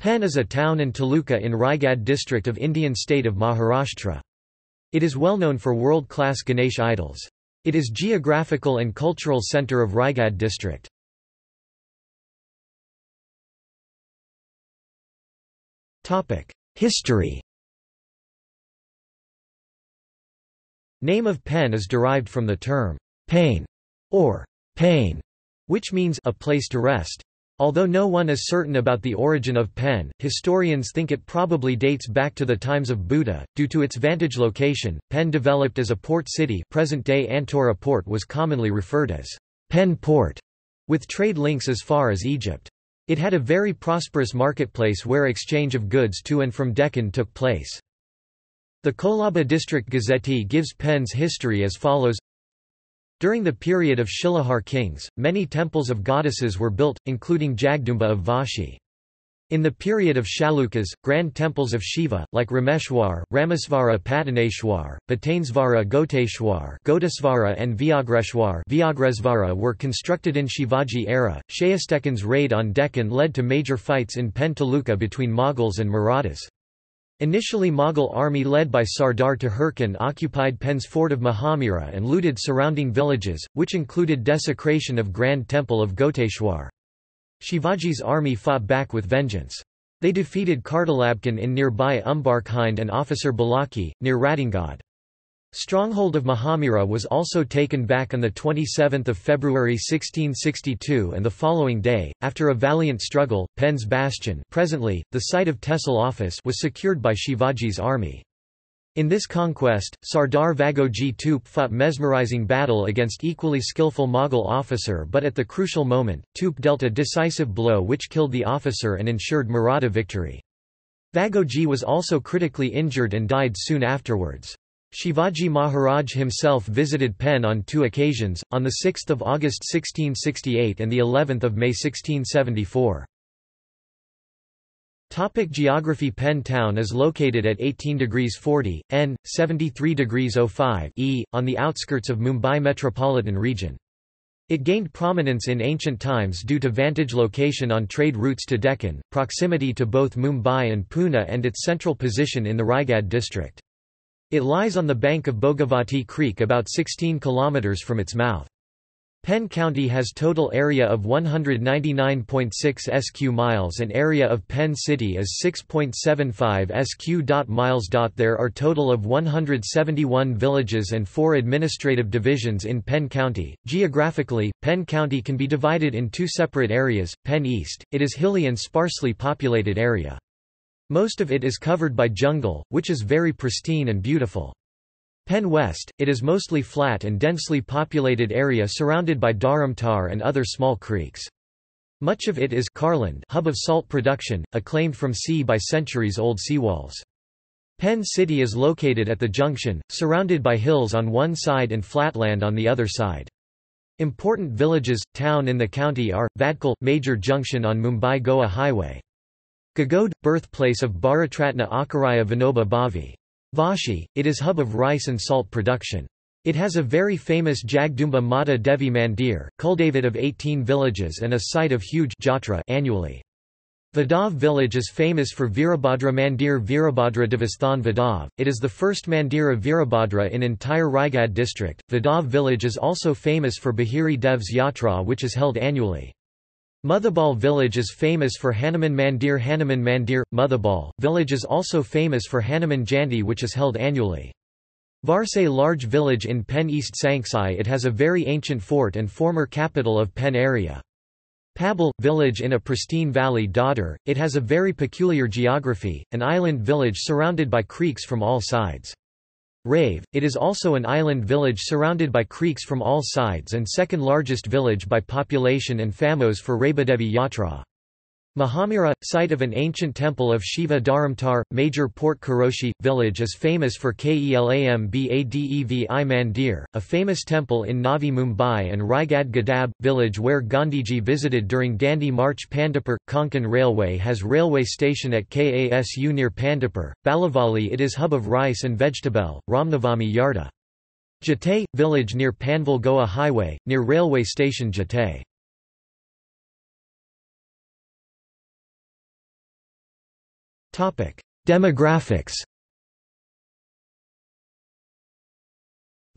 Pen is a town and taluka in Raigad district of Indian state of Maharashtra. It is well known for world-class Ganesh idols. It is geographical and cultural center of Raigad district. History Name of Pen is derived from the term pain or pain, which means a place to rest. Although no one is certain about the origin of Pen, historians think it probably dates back to the times of Buddha. Due to its vantage location, Pen developed as a port city present-day Antora port was commonly referred as Pen Port, with trade links as far as Egypt. It had a very prosperous marketplace where exchange of goods to and from Deccan took place. The Kolaba District Gazette gives Pen's history as follows During the period of Shilahar kings, many temples of goddesses were built, including Jagdumba of Vashi. In the period of Chalukyas, grand temples of Shiva, like Rameshwar, Ramasvara Pataneshwar, Bhatanesvara Goteshwar Godasvara and Vyagreshwar were constructed in Shivaji era. Shayastekan's raid on Deccan led to major fights in Pen Taluka between Mughals and Marathas. Initially Mughal army led by Sardar Tahirkhan occupied Pen's fort of Mahamira and looted surrounding villages, which included desecration of Grand Temple of Goteshwar. Shivaji's army fought back with vengeance. They defeated Kartalabkhan in nearby Umbarkhind and officer Balaki, near Ratingad. Stronghold of Mahamira was also taken back on 27 February 1662 and the following day, after a valiant struggle, Pen's Bastion presently, the site of Tehsil office was secured by Shivaji's army. In this conquest, Sardar Vagoji Tupe fought mesmerizing battle against equally skillful Mughal officer but at the crucial moment, Tupe dealt a decisive blow which killed the officer and ensured Maratha victory. Vagoji was also critically injured and died soon afterwards. Shivaji Maharaj himself visited Pen on two occasions, on 6 August 1668 and of May 1674. Topic geography Pen town is located at 18 degrees 40, n, 73 degrees 05 e, on the outskirts of Mumbai metropolitan region. It gained prominence in ancient times due to vantage location on trade routes to Deccan, proximity to both Mumbai and Pune and its central position in the Raigad district. It lies on the bank of Bogavati Creek about 16 kilometers from its mouth. Pen County has total area of 199.6 sq miles and area of Pen City is 6.75 sq miles. There are total of 171 villages and 4 administrative divisions in Pen County. Geographically, Pen County can be divided in two separate areas. Pen East, it is hilly and sparsely populated area. Most of it is covered by jungle, which is very pristine and beautiful. Pen West, it is mostly flat and densely populated area surrounded by Dharamtar and other small creeks. Much of it is Karland hub of salt production, acclaimed from sea by centuries-old seawalls. Pen City is located at the junction, surrounded by hills on one side and flatland on the other side. Important villages, town in the county are, Vadkal, major junction on Mumbai-Goa highway. Gagod, birthplace of Bharatratna Acharya Vinoba Bhave. Vashi, it is hub of rice and salt production. It has a very famous Jagdumba Mata Devi Mandir, Kuldavat of 18 villages and a site of huge jatra annually. Vadav village is famous for Virabhadra Mandir Virabhadra Devasthan Vadav. It is the first mandir of Virabhadra in entire Raigad district. Vadav village is also famous for Bahiri Dev's Yatra which is held annually. Muthibal village is famous for Hanuman Mandir Hanuman Mandir, Muthibal. Village is also famous for Hanuman Janti which is held annually. Varsay large village in Pen East Sanksai it has a very ancient fort and former capital of Pen area. Pabal, village in a pristine valley Dadar, it has a very peculiar geography, an island village surrounded by creeks from all sides. Rave, it is also an island village surrounded by creeks from all sides and second largest village by population and famos for Rabadevi Yatra. Mahamira, site of an ancient temple of Shiva Dharamtar, major Port Koroshi, village is famous for Kelambadevii Mandir, a famous temple in Navi Mumbai and Raigad Gadab, village where Gandhiji visited during Dandi March Pandipur. Konkan Railway has railway station at Kasu near Pandipur. Balavali it is hub of rice and vegetable, Ramnavami Yarda. Jate, village near Panvel Goa Highway, near railway station Jate. Demographics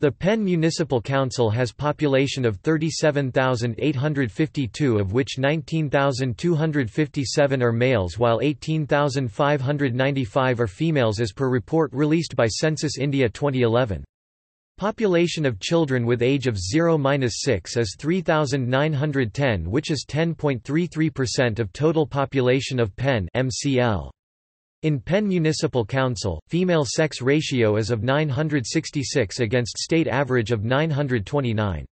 The Pen Municipal Council has population of 37,852 of which 19,257 are males while 18,595 are females as per report released by Census India 2011. Population of children with age of 0–6 is 3,910 which is 10.33% of total population of Pen MCL. In Pen Municipal Council, female sex ratio is of 966 against state average of 929.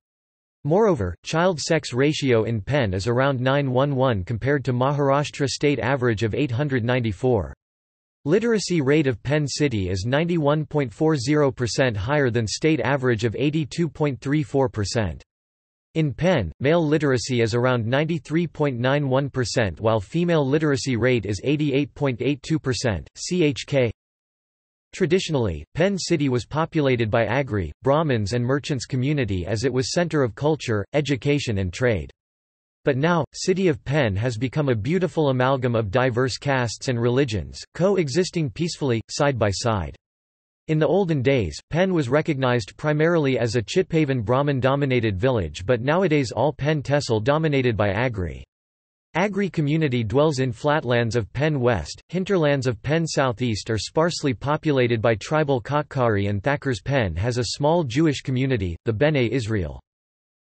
Moreover, child sex ratio in Pen is around 911 compared to Maharashtra state average of 894. Literacy rate of Pen City is 91.40% higher than state average of 82.34%. In Pen, male literacy is around 93.91% while female literacy rate is 88.82%. CHK Traditionally, Pen City was populated by Agri, Brahmins and merchants community as it was center of culture, education and trade. But now, City of Pen has become a beautiful amalgam of diverse castes and religions, co-existing peacefully, side by side. In the olden days, Pen was recognized primarily as a Chitpavan Brahmin-dominated village but nowadays all Pen Tehsil dominated by Agri. Agri community dwells in flatlands of Pen West, hinterlands of Pen Southeast are sparsely populated by tribal Kotkari and Thakurs Pen has a small Jewish community, the B'nai Israel.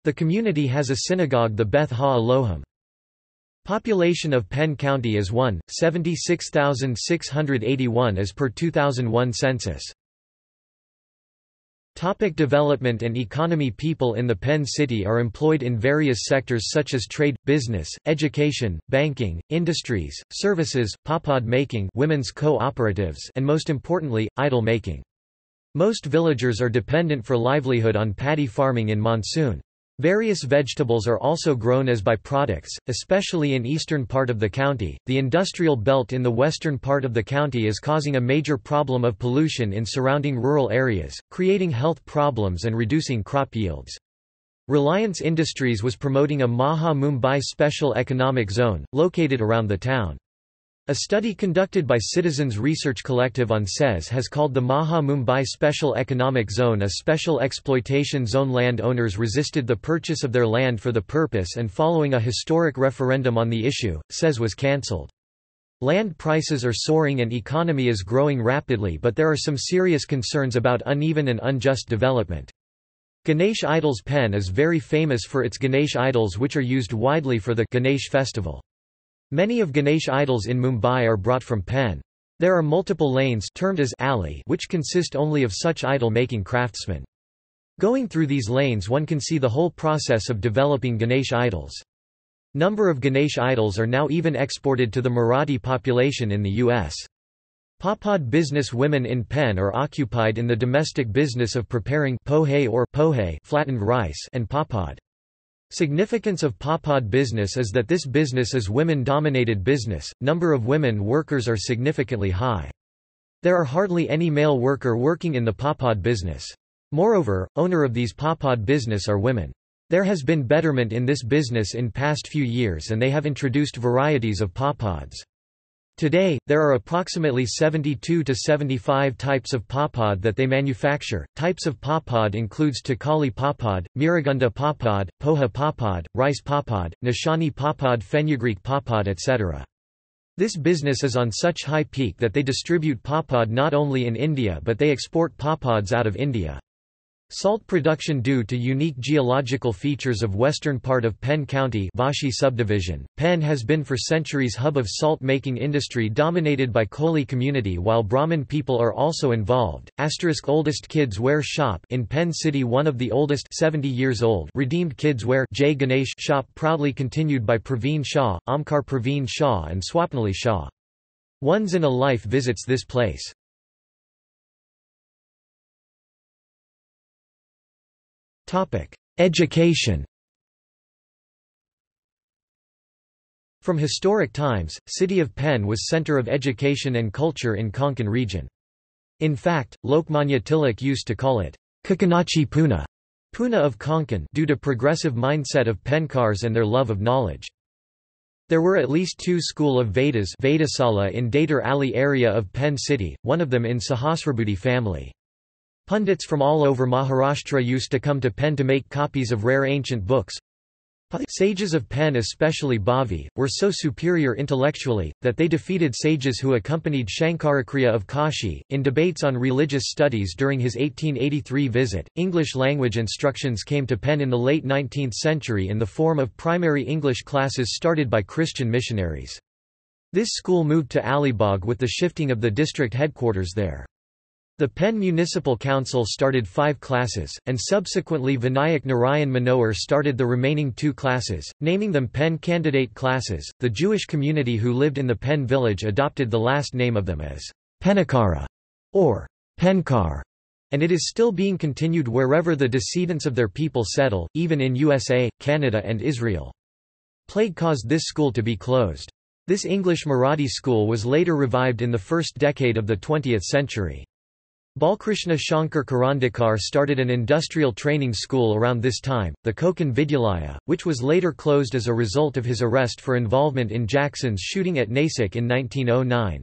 The community has a synagogue the Beth Ha-Elohim. Population of Pen County is 1, 76,681 as per 2001 census. Topic development and economy People in the Pen City are employed in various sectors such as trade, business, education, banking, industries, services, papad making women's co-operatives and most importantly, idol making. Most villagers are dependent for livelihood on paddy farming in monsoon. Various vegetables are also grown as byproducts, especially in eastern part of the county. The industrial belt in the western part of the county is causing a major problem of pollution in surrounding rural areas, creating health problems and reducing crop yields. Reliance Industries was promoting a Maha Mumbai Special Economic Zone, located around the town. A study conducted by Citizens Research Collective on SES has called the Maha Mumbai Special Economic Zone a special exploitation zone. Land owners resisted the purchase of their land for the purpose and following a historic referendum on the issue, SES was cancelled. Land prices are soaring and economy is growing rapidly but there are some serious concerns about uneven and unjust development. Ganesh Idols pen is very famous for its Ganesh idols which are used widely for the Ganesh festival. Many of Ganesh idols in Mumbai are brought from Pen. There are multiple lanes termed as alley which consist only of such idol-making craftsmen. Going through these lanes one can see the whole process of developing Ganesh idols. Number of Ganesh idols are now even exported to the Marathi population in the U.S. Papad business women in Pen are occupied in the domestic business of preparing pohe or pohe flattened rice and papad. Significance of Papad business is that this business is women-dominated business, number of women workers are significantly high. There are hardly any male worker working in the Papad business. Moreover, owner of these Papad business are women. There has been betterment in this business in past few years and they have introduced varieties of Papads. Today, there are approximately 72 to 75 types of papad that they manufacture. Types of papad includes Takali papad, Miragunda papad, Poha papad, Rice papad, Nishani papad, Fenugreek papad, etc. This business is on such high peak that they distribute papad not only in India but they export papads out of India. Salt production due to unique geological features of western part of Pen County Vashi subdivision. Pen has been for centuries hub of salt-making industry dominated by Koli community while Brahmin people are also involved. Asterisk oldest kids wear shop in Pen City one of the oldest 70 years old redeemed kids wear J Ganesh shop proudly continued by Praveen Shah, Amkar Praveen Shah and Swapnali Shah. Once in a life visits this place. Education From historic times, city of Pen was center of education and culture in Konkan region. In fact, Lokmanya Tilak used to call it Kakanachi Pune, Pune of Konkan due to progressive mindset of Penkars and their love of knowledge. There were at least two school of Vedas Vedasala in Datar Ali area of Pen City, one of them in Sahasrabudhi family. Pundits from all over Maharashtra used to come to Pen to make copies of rare ancient books. Sages of Pen especially Bhavi, were so superior intellectually, that they defeated sages who accompanied Shankaracharya of Kashi. In debates on religious studies during his 1883 visit, English language instructions came to Pen in the late 19th century in the form of primary English classes started by Christian missionaries. This school moved to Alibag with the shifting of the district headquarters there. The Pen Municipal Council started five classes, and subsequently Vinayak Narayan Manohar started the remaining two classes, naming them Pen Candidate classes. The Jewish community who lived in the Pen village adopted the last name of them as Pennakara or Penkar, and it is still being continued wherever the descendants of their people settle, even in USA, Canada, and Israel. Plague caused this school to be closed. This English Marathi school was later revived in the first decade of the 20th century. Balkrishna Shankar Karandikar started an industrial training school around this time, the Konkan Vidyalaya, which was later closed as a result of his arrest for involvement in Jackson's shooting at Nasik in 1909.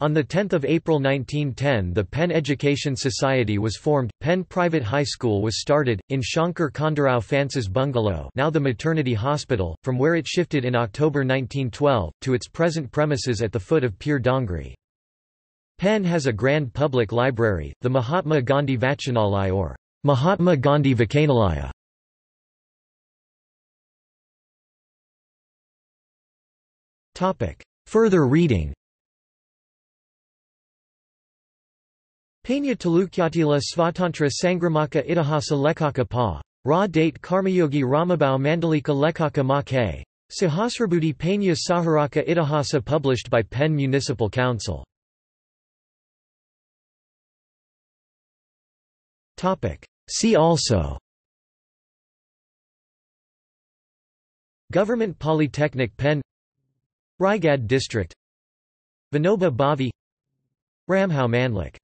On 10 April 1910 the Pen Education Society was formed, Pen Private High School was started, in Shankar Khandarao Phance's bungalow now the maternity hospital, from where it shifted in October 1912, to its present premises at the foot of Pir Dongri. Pen has a grand public library, the Mahatma Gandhi Vachanalaya or Mahatma Gandhi Vacanalaya. Further reading Panya Talukyatila Svatantra Sangramaka Itihasa Lekaka Pa. Ra date Karmayogi Ramabau Mandalika Lekaka Ma K. Sahasrabudhi Panya Saharaka Itihasa published by Pen Municipal Council See also. Government Polytechnic Pen. Raigad District. Vinoba Bhave Ramhau Mandlik